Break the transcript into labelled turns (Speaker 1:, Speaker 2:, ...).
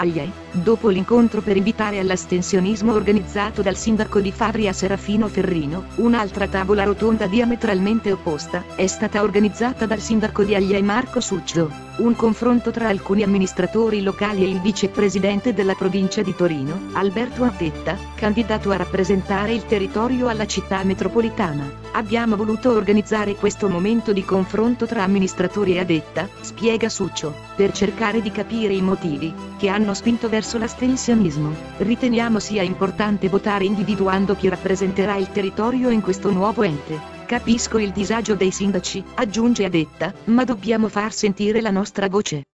Speaker 1: Aie, dopo l'incontro per invitare all'astensionismo organizzato dal sindaco di Favria Serafino Ferrino, un'altra tavola rotonda diametralmente opposta, è stata organizzata dal sindaco di Aie Marco Succio. Un confronto tra alcuni amministratori locali e il vicepresidente della provincia di Torino, Alberto Antetta, candidato a rappresentare il territorio alla città metropolitana. Abbiamo voluto organizzare questo momento di confronto tra amministratori e adetta, spiega Succio, per cercare di capire i motivi che hanno hanno spinto verso l'astensionismo. Riteniamo sia importante votare individuando chi rappresenterà il territorio in questo nuovo ente. Capisco il disagio dei sindaci, aggiunge Adetta, ma dobbiamo far sentire la nostra voce.